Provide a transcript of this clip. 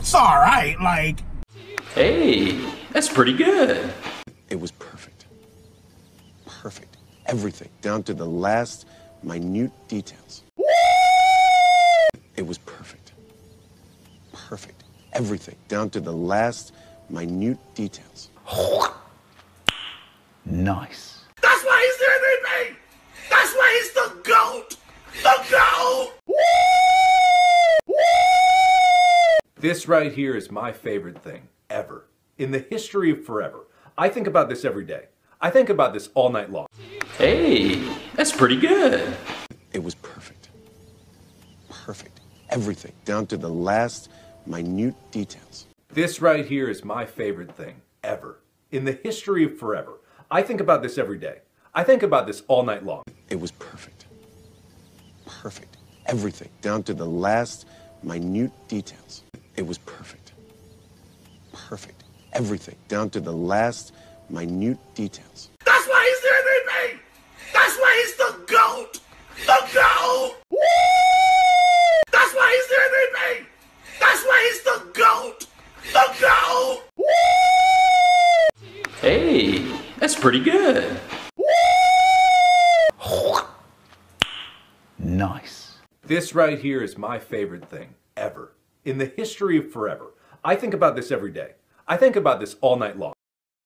it's all right. Like, Hey, that's pretty good. It was perfect. Perfect. Everything, down to the last minute details. It was perfect. Perfect. Everything, down to the last minute details. Nice. This right here is my favorite thing ever in the history of forever. I think about this every day. I think about this all night long. Hey, that's pretty good. It was perfect. Perfect. Everything, down to the last minute details. This right here is my favorite thing ever in the history of forever. I think about this every day. I think about this all night long. It was perfect. Perfect. Everything, down to the last minute details. It was perfect. Perfect. Everything, down to the last minute details. That's why he's the MVP. That's why he's the GOAT. The GOAT. That's why he's the MVP. That's why he's the GOAT. The GOAT. Hey, that's pretty good. Nice. This right here is my favorite thing ever in the history of forever. I think about this every day. I think about this all night long.